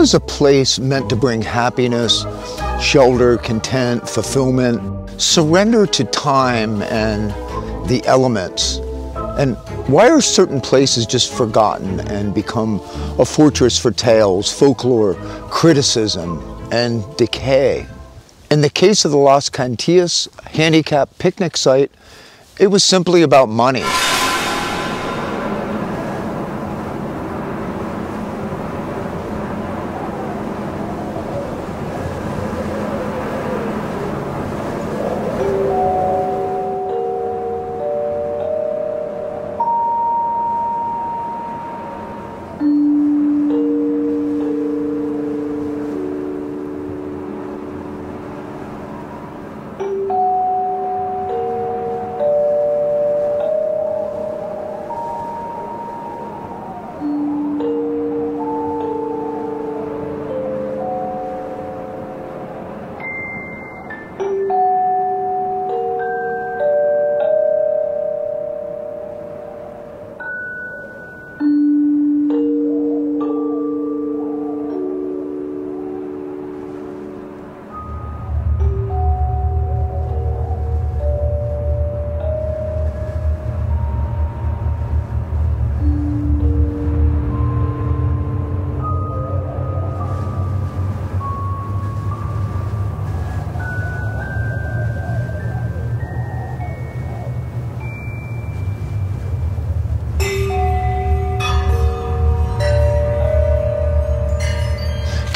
is a place meant to bring happiness, shelter, content, fulfillment, surrender to time and the elements? And why are certain places just forgotten and become a fortress for tales, folklore, criticism, and decay? In the case of the Las Cantillas handicap picnic site, it was simply about money.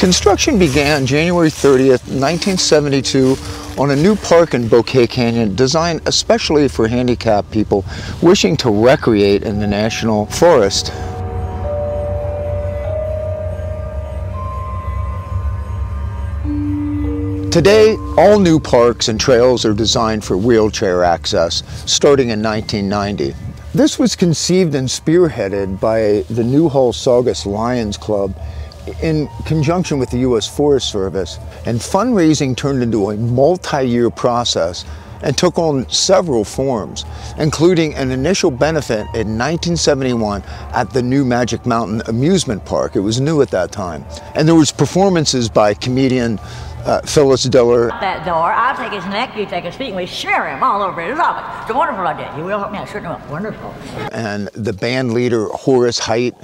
Construction began January 30th, 1972 on a new park in Bouquet Canyon designed especially for handicapped people wishing to recreate in the national forest. Today, all new parks and trails are designed for wheelchair access, starting in 1990. This was conceived and spearheaded by the Newhall Saugus Lions Club in conjunction with the U.S. Forest Service, and fundraising turned into a multi-year process and took on several forms, including an initial benefit in 1971 at the new Magic Mountain Amusement Park. It was new at that time. And there was performances by comedian uh, Phyllis Diller. That door, I'll take his neck, you take his feet, and we smear him all over his office. It's a wonderful idea. You will help me? I certainly will. Wonderful. And the band leader, Horace Heidt.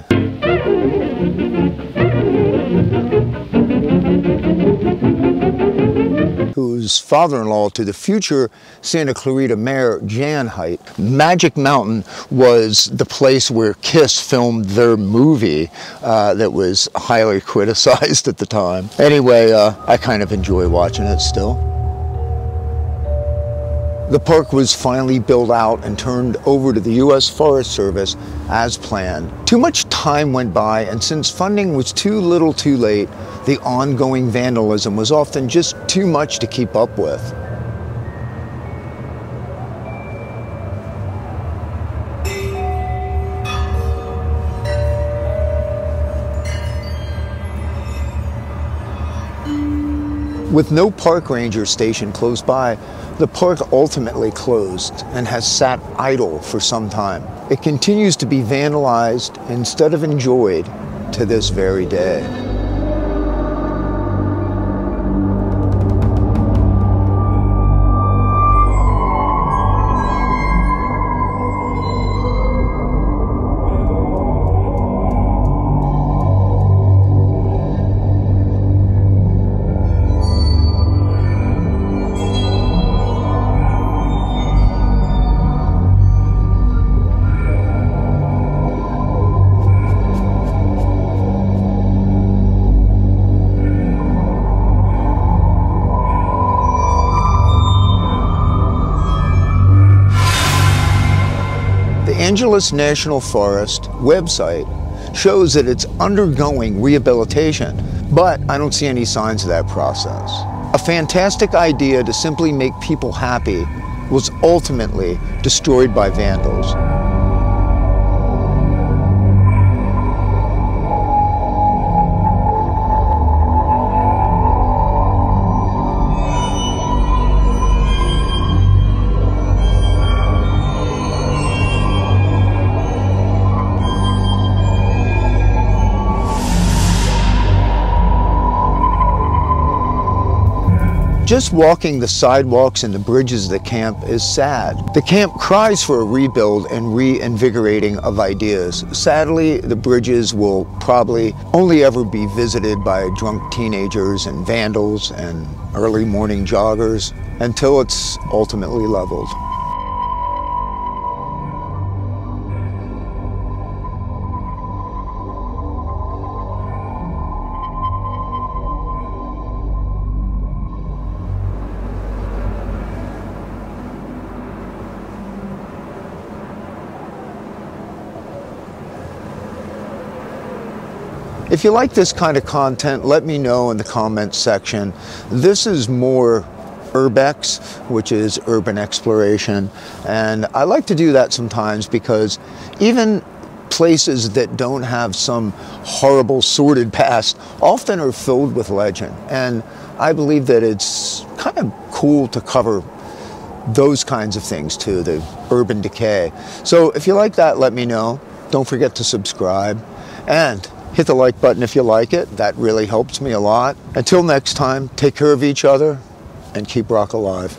Father-in-law to the future Santa Clarita Mayor Jan Heidt. Magic Mountain was the place where Kiss filmed their movie uh, that was highly criticized at the time. Anyway, uh, I kind of enjoy watching it still. The park was finally built out and turned over to the U.S. Forest Service as planned. Too much time went by, and since funding was too little too late, the ongoing vandalism was often just too much to keep up with. With no park ranger station close by, the park ultimately closed and has sat idle for some time. It continues to be vandalized instead of enjoyed to this very day. Angeles National Forest website shows that it's undergoing rehabilitation, but I don't see any signs of that process. A fantastic idea to simply make people happy was ultimately destroyed by vandals. Just walking the sidewalks and the bridges of the camp is sad. The camp cries for a rebuild and reinvigorating of ideas. Sadly, the bridges will probably only ever be visited by drunk teenagers and vandals and early morning joggers until it's ultimately leveled. If you like this kind of content, let me know in the comments section. This is more urbex, which is urban exploration. And I like to do that sometimes because even places that don't have some horrible sordid past often are filled with legend. And I believe that it's kind of cool to cover those kinds of things too, the urban decay. So if you like that, let me know. Don't forget to subscribe. And Hit the like button if you like it. That really helps me a lot. Until next time, take care of each other and keep rock alive.